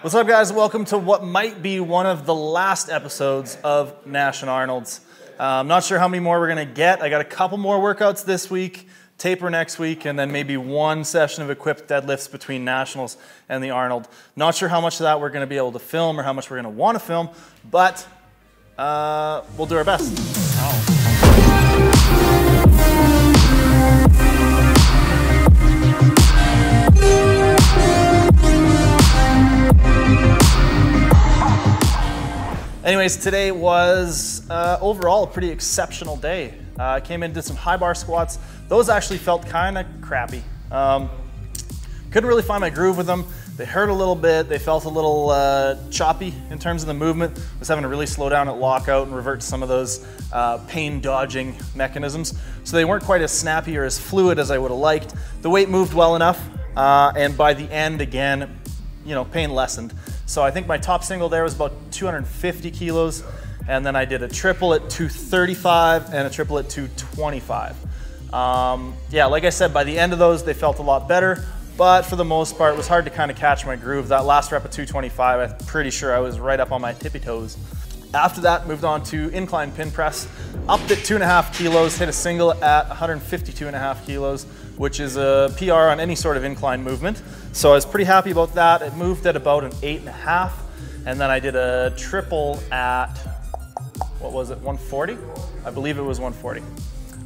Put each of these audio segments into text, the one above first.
What's up, guys? Welcome to what might be one of the last episodes of Nash and Arnold's. Uh, I'm not sure how many more we're going to get. I got a couple more workouts this week, taper next week, and then maybe one session of equipped deadlifts between Nationals and the Arnold. Not sure how much of that we're going to be able to film or how much we're going to want to film, but uh, we'll do our best. Anyways, today was uh, overall a pretty exceptional day. Uh, I came in, did some high bar squats. Those actually felt kind of crappy. Um, couldn't really find my groove with them. They hurt a little bit. They felt a little uh, choppy in terms of the movement. I was having to really slow down at lockout and revert to some of those uh, pain dodging mechanisms. So they weren't quite as snappy or as fluid as I would have liked. The weight moved well enough, uh, and by the end, again, you know, pain lessened. So I think my top single there was about 250 kilos, and then I did a triple at 235 and a triple at 225. Um, yeah, like I said, by the end of those, they felt a lot better, but for the most part, it was hard to kind of catch my groove. That last rep at 225, I'm pretty sure I was right up on my tippy toes. After that, moved on to incline pin press, upped at two and a half kilos, hit a single at 152 and a half kilos, which is a PR on any sort of incline movement. So I was pretty happy about that. It moved at about an eight and a half. And then I did a triple at, what was it, 140? I believe it was 140.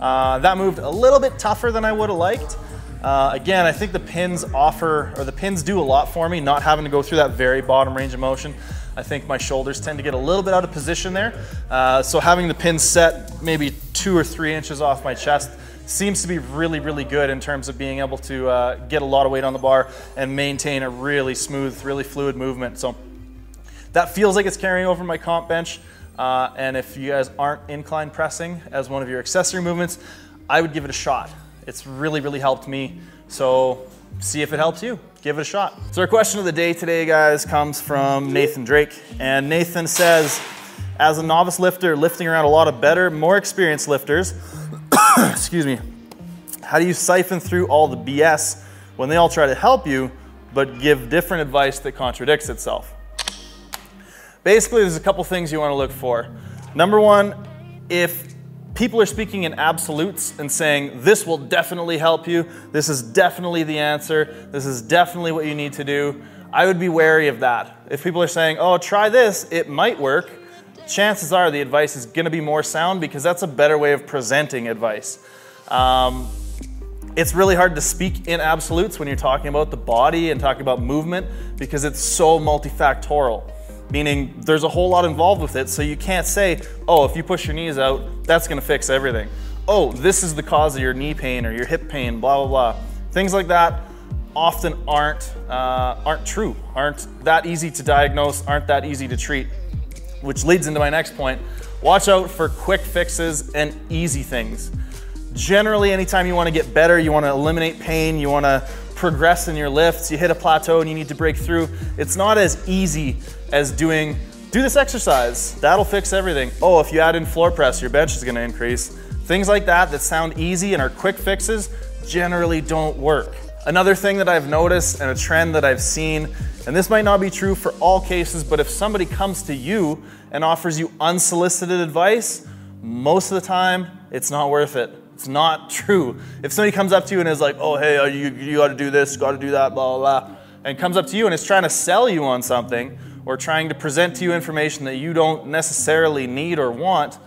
Uh, that moved a little bit tougher than I would have liked. Uh, again, I think the pins offer, or the pins do a lot for me, not having to go through that very bottom range of motion. I think my shoulders tend to get a little bit out of position there. Uh, so having the pin set maybe two or three inches off my chest seems to be really, really good in terms of being able to uh, get a lot of weight on the bar and maintain a really smooth, really fluid movement. So that feels like it's carrying over my comp bench. Uh, and if you guys aren't incline pressing as one of your accessory movements, I would give it a shot. It's really, really helped me. So see if it helps you. Give it a shot. So our question of the day today, guys, comes from Nathan Drake. And Nathan says, as a novice lifter, lifting around a lot of better, more experienced lifters, excuse me, how do you siphon through all the BS when they all try to help you, but give different advice that contradicts itself? Basically, there's a couple things you want to look for. Number one, if people are speaking in absolutes and saying, this will definitely help you, this is definitely the answer, this is definitely what you need to do, I would be wary of that. If people are saying, oh, try this, it might work, chances are the advice is going to be more sound because that's a better way of presenting advice. Um, it's really hard to speak in absolutes when you're talking about the body and talking about movement because it's so multifactorial, meaning there's a whole lot involved with it. So you can't say, oh, if you push your knees out, that's going to fix everything. Oh, this is the cause of your knee pain or your hip pain, blah, blah, blah. Things like that often aren't, uh, aren't true, aren't that easy to diagnose, aren't that easy to treat which leads into my next point. Watch out for quick fixes and easy things. Generally, anytime you want to get better, you want to eliminate pain, you want to progress in your lifts, you hit a plateau and you need to break through, it's not as easy as doing, do this exercise, that'll fix everything. Oh, if you add in floor press, your bench is going to increase. Things like that that sound easy and are quick fixes generally don't work. Another thing that I've noticed and a trend that I've seen, and this might not be true for all cases, but if somebody comes to you and offers you unsolicited advice, most of the time it's not worth it. It's not true. If somebody comes up to you and is like, oh, hey, you, you got to do this, got to do that, blah, blah, blah, and comes up to you and is trying to sell you on something or trying to present to you information that you don't necessarily need or want,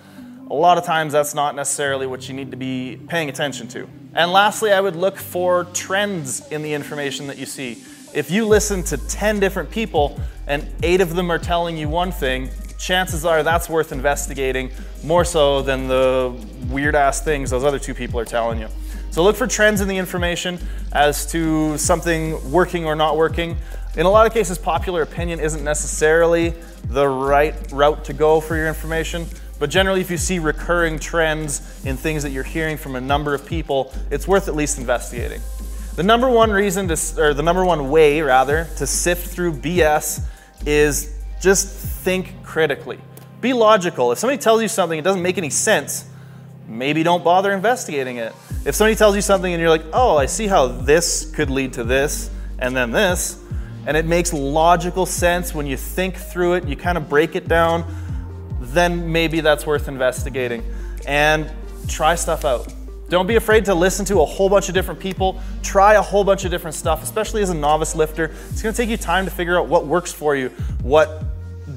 a lot of times that's not necessarily what you need to be paying attention to. And lastly, I would look for trends in the information that you see. If you listen to 10 different people and eight of them are telling you one thing, chances are that's worth investigating more so than the weird ass things those other two people are telling you. So look for trends in the information as to something working or not working. In a lot of cases, popular opinion isn't necessarily the right route to go for your information. But generally, if you see recurring trends in things that you're hearing from a number of people, it's worth at least investigating. The number one reason to, or the number one way rather, to sift through BS is just think critically. Be logical. If somebody tells you something, it doesn't make any sense, maybe don't bother investigating it. If somebody tells you something and you're like, oh, I see how this could lead to this and then this, and it makes logical sense when you think through it, you kind of break it down, then maybe that's worth investigating. And try stuff out. Don't be afraid to listen to a whole bunch of different people. Try a whole bunch of different stuff, especially as a novice lifter. It's gonna take you time to figure out what works for you, what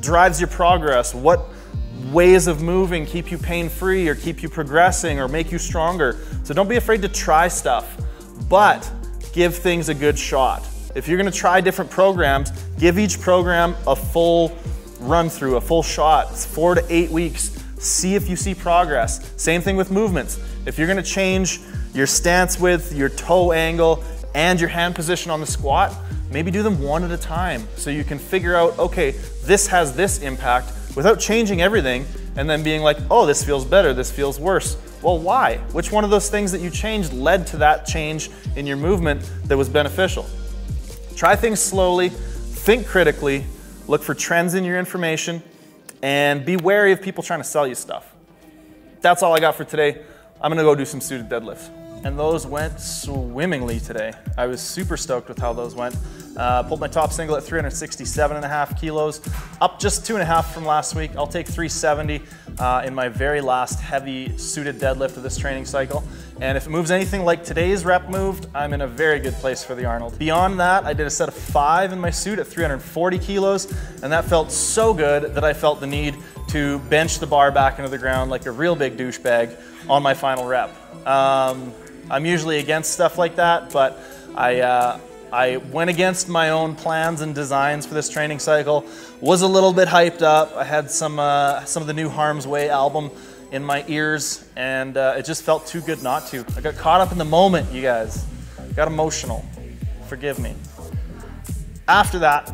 drives your progress, what ways of moving keep you pain free or keep you progressing or make you stronger. So don't be afraid to try stuff, but give things a good shot. If you're gonna try different programs, give each program a full run through, a full shot. It's four to eight weeks. See if you see progress. Same thing with movements. If you're gonna change your stance width, your toe angle, and your hand position on the squat, maybe do them one at a time so you can figure out, okay, this has this impact without changing everything and then being like, oh, this feels better, this feels worse. Well, why? Which one of those things that you changed led to that change in your movement that was beneficial? Try things slowly, think critically, look for trends in your information, and be wary of people trying to sell you stuff. That's all I got for today. I'm gonna go do some suited deadlifts. And those went swimmingly today. I was super stoked with how those went. Uh, pulled my top single at 367 and a half kilos, up just two and a half from last week. I'll take 370 uh, in my very last heavy suited deadlift of this training cycle. And if it moves anything like today's rep moved, I'm in a very good place for the Arnold. Beyond that, I did a set of five in my suit at 340 kilos, and that felt so good that I felt the need to bench the bar back into the ground like a real big douchebag on my final rep. Um, I'm usually against stuff like that, but I, uh, I went against my own plans and designs for this training cycle. Was a little bit hyped up. I had some uh, some of the new Harm's Way album in my ears, and uh, it just felt too good not to. I got caught up in the moment, you guys. Got emotional. Forgive me. After that,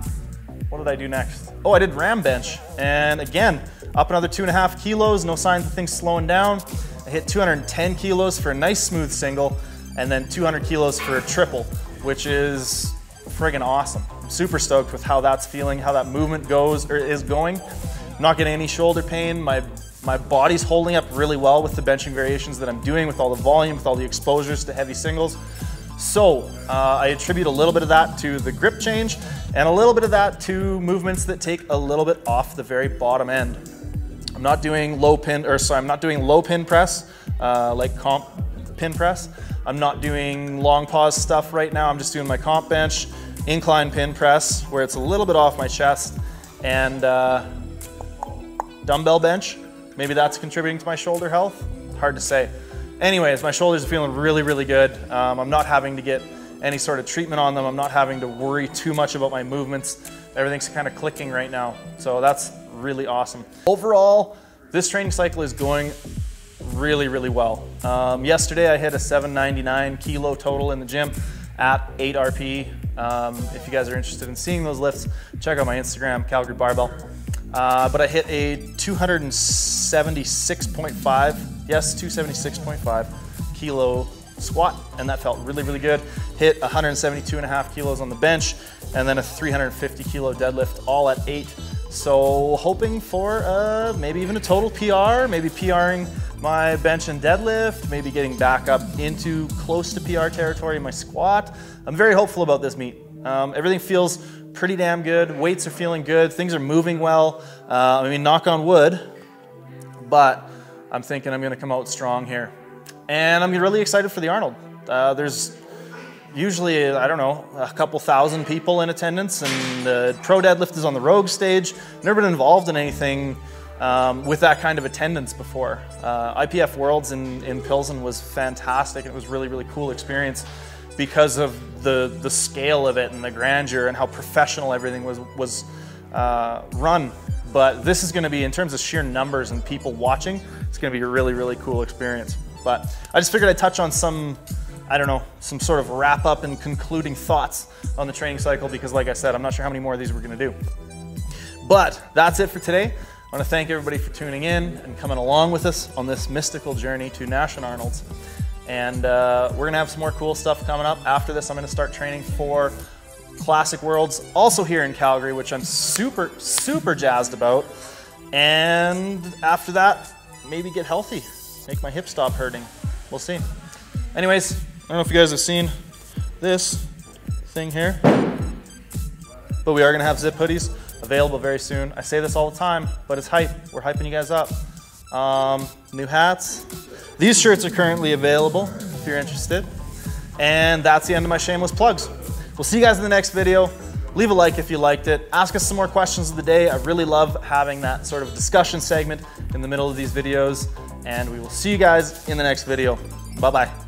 what did I do next? Oh, I did ram bench, and again, up another two and a half kilos. No signs of things slowing down. I hit 210 kilos for a nice smooth single, and then 200 kilos for a triple which is friggin' awesome. I'm super stoked with how that's feeling, how that movement goes or is going. I'm not getting any shoulder pain. My my body's holding up really well with the benching variations that I'm doing, with all the volume, with all the exposures to heavy singles. So uh, I attribute a little bit of that to the grip change and a little bit of that to movements that take a little bit off the very bottom end. I'm not doing low pin, or sorry, I'm not doing low pin press uh, like comp pin press. I'm not doing long pause stuff right now. I'm just doing my comp bench, incline pin press, where it's a little bit off my chest, and uh, dumbbell bench. Maybe that's contributing to my shoulder health. Hard to say. Anyways, my shoulders are feeling really, really good. Um, I'm not having to get any sort of treatment on them. I'm not having to worry too much about my movements. Everything's kind of clicking right now. So that's really awesome. Overall, this training cycle is going really, really well. Um, yesterday I hit a 799 kilo total in the gym at 8 RP. Um, if you guys are interested in seeing those lifts, check out my Instagram, Calgary Barbell. Uh, but I hit a 276.5, yes, 276.5 kilo squat, and that felt really, really good. Hit 172 and a half kilos on the bench, and then a 350 kilo deadlift, all at eight. So hoping for uh, maybe even a total PR, maybe PRing my bench and deadlift, maybe getting back up into close to PR territory in my squat. I'm very hopeful about this meet. Um, everything feels pretty damn good. Weights are feeling good. Things are moving well. Uh, I mean, knock on wood, but I'm thinking I'm going to come out strong here. And I'm really excited for the Arnold. Uh, there's usually, I don't know, a couple thousand people in attendance, and the pro deadlift is on the Rogue stage. Never been involved in anything um, with that kind of attendance before. Uh, IPF Worlds in, in Pilsen was fantastic. It was really, really cool experience because of the, the scale of it and the grandeur and how professional everything was, was uh, run. But this is going to be, in terms of sheer numbers and people watching, it's going to be a really, really cool experience. But I just figured I'd touch on some, I don't know, some sort of wrap up and concluding thoughts on the training cycle because, like I said, I'm not sure how many more of these we're to do. But that's it for today. I want to thank everybody for tuning in and coming along with us on this mystical journey to Nash and Arnold's. And uh, we're to have some more cool stuff coming up. After this, I'm to start training for Classic Worlds, also here in Calgary, which I'm super, super jazzed about. And after that, maybe get healthy, make my hip stop hurting. We'll see. Anyways, I don't know if you guys have seen this thing here. but we are gonna have zip hoodies available very soon. I say this all the time, but it's hype. We're hyping you guys up. Um, new hats. These shirts are currently available if you're interested. And that's the end of my shameless plugs. We'll see you guys in the next video. Leave a like if you liked it. Ask us some more questions of the day. I really love having that sort of discussion segment in the middle of these videos. And we will see you guys in the next video. Bye bye.